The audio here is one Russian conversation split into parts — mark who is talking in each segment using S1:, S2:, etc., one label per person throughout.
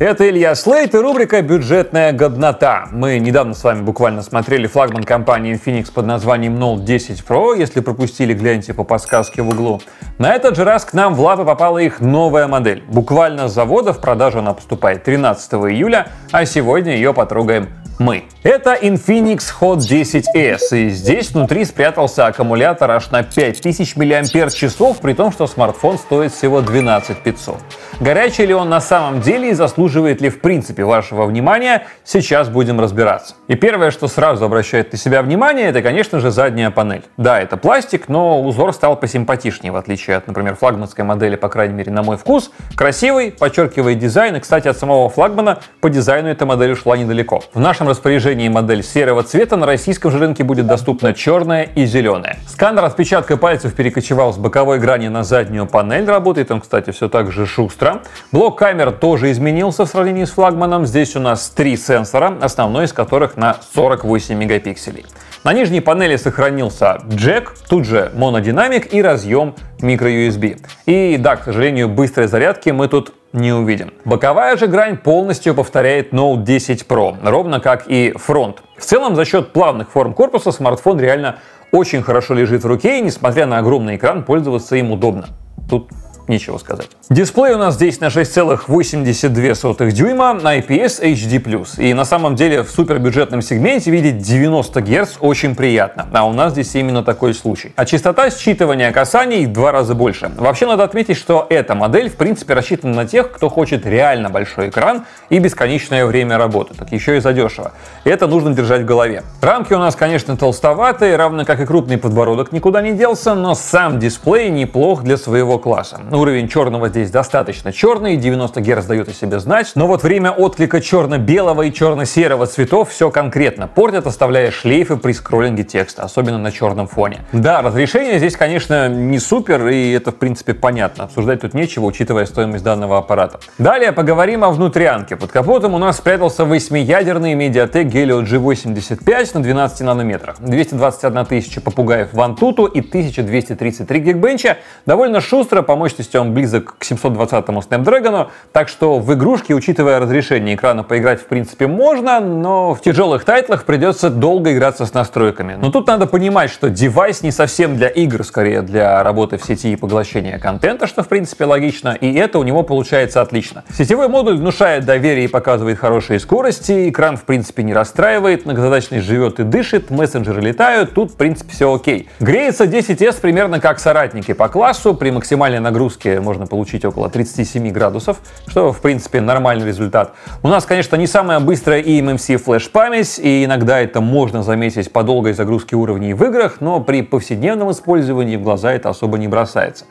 S1: Это Илья Слейт и рубрика «Бюджетная годнота». Мы недавно с вами буквально смотрели флагман компании Infinix под названием Note 10 Pro. Если пропустили, гляньте по подсказке в углу. На этот же раз к нам в лапы попала их новая модель. Буквально с завода в продажу она поступает 13 июля, а сегодня ее потрогаем мы. Это Infinix Hot 10s, и здесь внутри спрятался аккумулятор аж на 5000 мАч, при том, что смартфон стоит всего 12500. Горячий ли он на самом деле и заслуживает ли в принципе вашего внимания, сейчас будем разбираться. И первое, что сразу обращает на себя внимание, это, конечно же, задняя панель. Да, это пластик, но узор стал посимпатичнее, в отличие от, например, флагманской модели, по крайней мере, на мой вкус. Красивый, подчеркивает дизайн, и, кстати, от самого флагмана по дизайну эта модель ушла недалеко. В нашем распоряжении модель серого цвета, на российском же рынке будет доступна черная и зеленая. Сканер отпечатка пальцев перекочевал с боковой грани на заднюю панель, работает он, кстати, все так же шустро. Блок камер тоже изменился в сравнении с флагманом. Здесь у нас три сенсора, основной из которых на 48 мегапикселей. На нижней панели сохранился джек, тут же монодинамик и разъем microUSB. И да, к сожалению, быстрой зарядки мы тут не увидим. Боковая же грань полностью повторяет Note 10 Pro, ровно как и фронт. В целом, за счет плавных форм корпуса смартфон реально очень хорошо лежит в руке, и несмотря на огромный экран, пользоваться им удобно. Тут нечего сказать. Дисплей у нас здесь на 6,82 дюйма на IPS HD+. И на самом деле в супербюджетном сегменте видеть 90 Гц очень приятно. А у нас здесь именно такой случай. А частота считывания касаний в два раза больше. Вообще надо отметить, что эта модель в принципе рассчитана на тех, кто хочет реально большой экран и бесконечное время работы. Так еще и задешево. Это нужно держать в голове. Рамки у нас, конечно, толстоватые, равно как и крупный подбородок никуда не делся, но сам дисплей неплох для своего класса уровень черного здесь достаточно черный, 90 Гц дает о себе знать, но вот время отклика черно-белого и черно-серого цветов все конкретно портят, оставляя шлейфы при скроллинге текста, особенно на черном фоне. Да, разрешение здесь, конечно, не супер, и это, в принципе, понятно. Обсуждать тут нечего, учитывая стоимость данного аппарата. Далее поговорим о внутрянке. Под капотом у нас спрятался 8-ядерный Mediatek Helio G85 на 12 нанометрах. 221 тысяча попугаев в Antutu и 1233 гигбенча. Довольно шустро по мощности мощностью он близок к 720-му Snapdragon, так что в игрушке, учитывая разрешение экрана, поиграть в принципе можно, но в тяжелых тайтлах придется долго играться с настройками. Но тут надо понимать, что девайс не совсем для игр, скорее для работы в сети и поглощения контента, что в принципе логично, и это у него получается отлично. Сетевой модуль внушает доверие и показывает хорошие скорости, экран в принципе не расстраивает, многозадачность живет и дышит, мессенджеры летают, тут в принципе все окей. Греется 10s примерно как соратники по классу, при максимальной нагрузке нагрузки можно получить около 37 градусов, что, в принципе, нормальный результат. У нас, конечно, не самая быстрая eMMC флеш-память, и иногда это можно заметить по долгой загрузке уровней в играх, но при повседневном использовании в глаза это особо не бросается.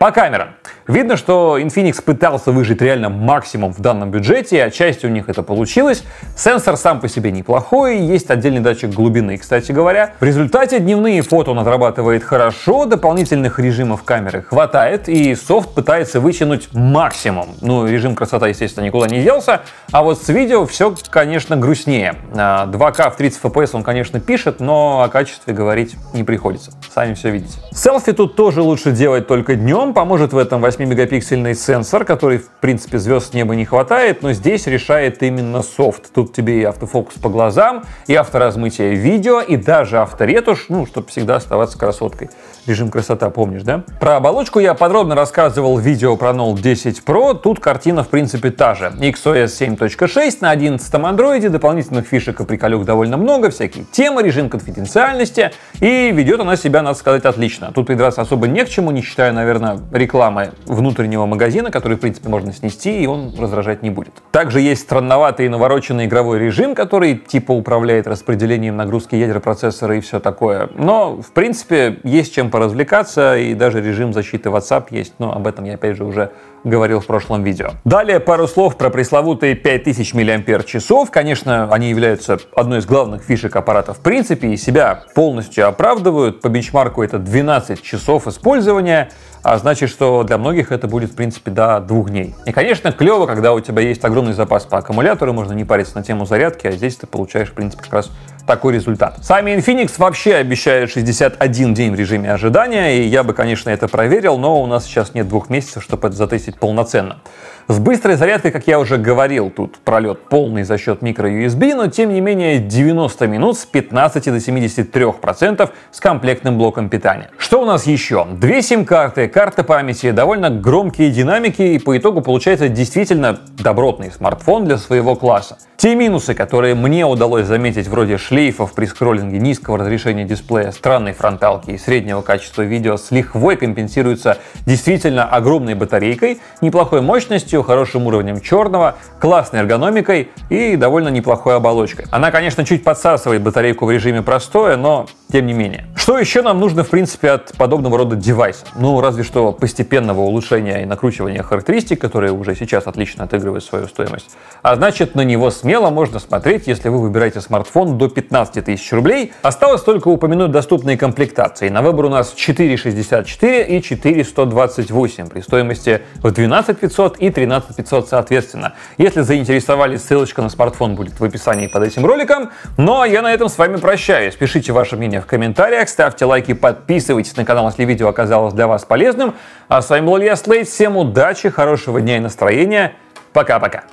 S1: По камерам. Видно, что Infinix пытался выжить реально максимум в данном бюджете, отчасти у них это получилось. Сенсор сам по себе неплохой, есть отдельный датчик глубины, кстати говоря. В результате дневные фото он отрабатывает хорошо, дополнительных режимов камеры хватает, и софт пытается вытянуть максимум. Ну, режим красота, естественно, никуда не делся, а вот с видео все, конечно, грустнее. 2К а, в 30 FPS он, конечно, пишет, но о качестве говорить не приходится. Сами все видите. Селфи тут тоже лучше делать только днем, поможет в этом 8-мегапиксельный сенсор, который, в принципе, звезд неба не хватает, но здесь решает именно софт. Тут тебе и автофокус по глазам, и авторазмытие видео, и даже авторетушь, ну, чтобы всегда оставаться красоткой. Режим красота, помнишь, да? Про оболочку я подробно рассказывал в видео про Note 10 Pro. Тут картина, в принципе, та же. XOS 7.6 на 11 андроиде, дополнительных фишек и приколюк довольно много, всякие темы, режим конфиденциальности, и ведет она себя, надо сказать, отлично. Тут придраться особо не к чему, не считая, наверное, рекламы внутреннего магазина, который, в принципе, можно снести, и он раздражать не будет. Также есть странноватый и навороченный игровой режим, который типа управляет распределением нагрузки ядер процессора и все такое. Но, в принципе, есть чем поразвлекаться, и даже режим защиты WhatsApp есть, но об этом я, опять же, уже говорил в прошлом видео. Далее пару слов про пресловутые 5000 мАч. Конечно, они являются одной из главных фишек аппарата в принципе и себя полностью оправдывают. По бенчмарку это 12 часов использования а значит, что для многих это будет, в принципе, до двух дней. И, конечно, клево, когда у тебя есть огромный запас по аккумулятору, можно не париться на тему зарядки, а здесь ты получаешь, в принципе, как раз такой результат. Сами Infinix вообще обещают 61 день в режиме ожидания, и я бы, конечно, это проверил, но у нас сейчас нет двух месяцев, чтобы это затестить полноценно. С быстрой зарядкой, как я уже говорил, тут пролет полный за счет micro-USB, но тем не менее 90 минут с 15 до 73% с комплектным блоком питания. Что у нас еще? Две сим-карты, карта памяти, довольно громкие динамики и по итогу получается действительно добротный смартфон для своего класса. Те минусы, которые мне удалось заметить вроде шлейфов при скроллинге низкого разрешения дисплея, странной фронталки и среднего качества видео с лихвой компенсируются действительно огромной батарейкой, неплохой мощностью, хорошим уровнем черного, классной эргономикой и довольно неплохой оболочкой. Она, конечно, чуть подсасывает батарейку в режиме простое, но тем не менее. Что еще нам нужно, в принципе, от подобного рода девайса? Ну, разве что постепенного улучшения и накручивания характеристик, которые уже сейчас отлично отыгрывают свою стоимость. А значит, на него смело можно смотреть, если вы выбираете смартфон до 15 тысяч рублей. Осталось только упомянуть доступные комплектации. На выбор у нас 464 и 4128 при стоимости в 12 500 и 13 500 соответственно. Если заинтересовали, ссылочка на смартфон будет в описании под этим роликом. Ну а я на этом с вами прощаюсь. Пишите ваше мнение в комментариях, ставьте лайки, подписывайтесь на канал, если видео оказалось для вас полезным. А с вами был Илья Слейд. Всем удачи, хорошего дня и настроения. Пока-пока.